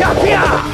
呀呀！